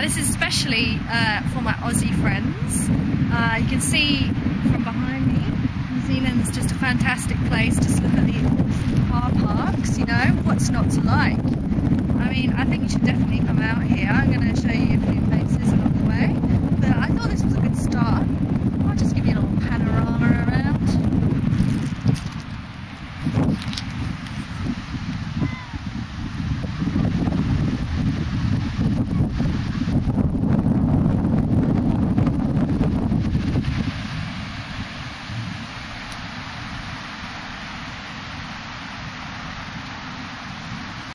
Now this is especially uh, for my Aussie friends. Uh, you can see from behind me, New Zealand's just a fantastic place. Just look at the car parks, you know, what's not to like? I mean, I think you should definitely come out here. I'm going to show you a few places along the way. But I thought this was a good start. I'll just give you a little panorama around.